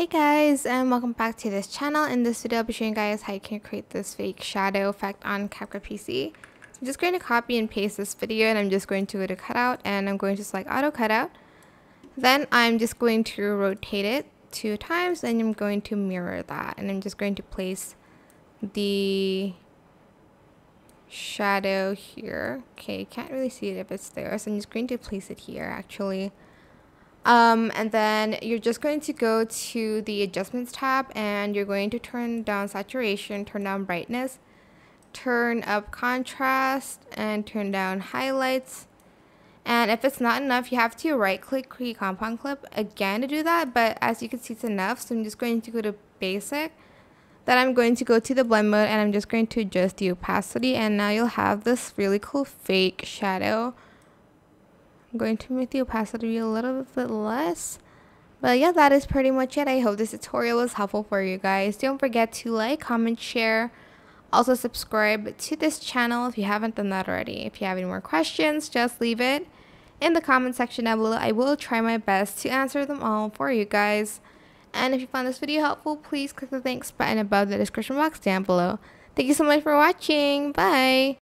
Hey guys and welcome back to this channel. In this video I'll be showing you guys how you can create this fake shadow effect on CapCut PC. I'm just going to copy and paste this video and I'm just going to go to cutout and I'm going to select auto cutout. Then I'm just going to rotate it two times and I'm going to mirror that and I'm just going to place the shadow here. Okay, can't really see it if it's there so I'm just going to place it here actually. Um, and then you're just going to go to the adjustments tab and you're going to turn down saturation, turn down brightness, turn up contrast, and turn down highlights. And if it's not enough, you have to right click create compound clip again to do that. But as you can see, it's enough. So I'm just going to go to basic. Then I'm going to go to the blend mode and I'm just going to adjust the opacity. And now you'll have this really cool fake shadow. I'm going to make the opacity a little bit less. But yeah, that is pretty much it. I hope this tutorial was helpful for you guys. Don't forget to like, comment, share. Also subscribe to this channel if you haven't done that already. If you have any more questions, just leave it in the comment section down below. I will try my best to answer them all for you guys. And if you found this video helpful, please click the thanks button above the description box down below. Thank you so much for watching. Bye!